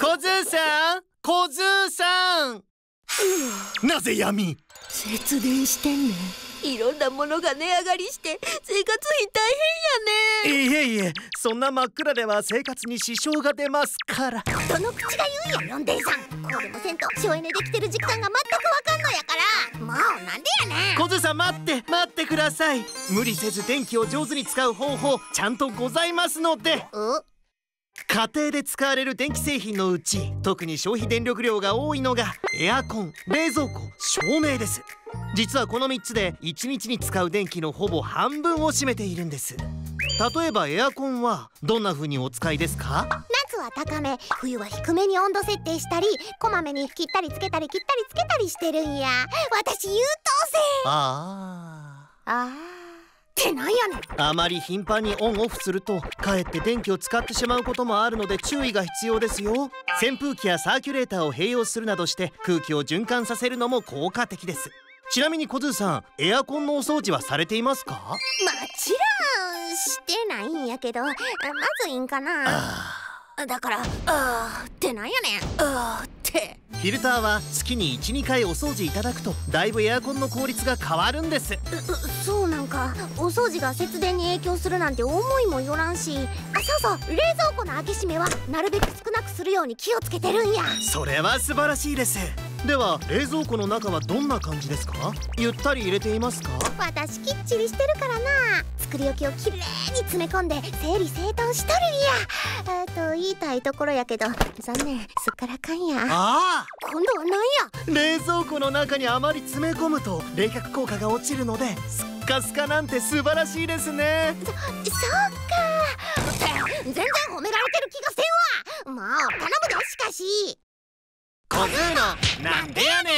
小津さん小津さん。なぜ闇？節電してんねん。いろんなものが値上がりして生活費大変やねいえいえそんな真っ暗では生活に支障が出ますから。どの口が言うんやロンデンさん。こうでもせんと省エネできてる実感が全くわかんのやから。もうなんでやねん。小津さん待って待ってください。無理せず電気を上手に使う方法ちゃんとございますので。お家庭で使われる電気製品のうち特に消費電力量が多いのがエアコン冷蔵庫照明です。実はこの3つで1日に使う電気のほぼ半分を占めているんです。例えばエアコンはどんな風にお使いですか？夏は高め冬は低めに温度設定したりこまめに切ったりつけたり切ったりつけたりしてるんや。私優等生。ああーってなんやねん。ああまり頻繁にオンオフするとかえって電気を使ってしまうこともあるので注意が必要ですよ。扇風機やサーキュレーターを併用するなどして空気を循環させるのも効果的です。ちなみに小津さんエアコンのお掃除はされていますか？もちろんしてないんやけどまずいんかなだからあーってなんやねん。あーって。フィルターは月に12回お掃除いただくとだいぶエアコンの効率が変わるんです。うそうなんかお掃除が節電に影響するなんて思いもよらんし。あそうそう冷蔵庫の開け閉めはなるべく少なくするように気をつけてるんや。それは素晴らしいです。では冷蔵庫の中はどんな感じですか？ゆったり入れていますか？私きっちりしてるからな作り置きをきれいに詰め込んで整理整頓しとるんや。えっと言いたいところやけど残念すっからかんや。あ今度はなんや？あ冷蔵庫の中にあまり詰め込むと冷却効果が落ちるのですっかすかなんて素晴らしいですね。そっか。って全然褒められてる気がせんわ。もう頼むでしかし。小ズーのなんでやねん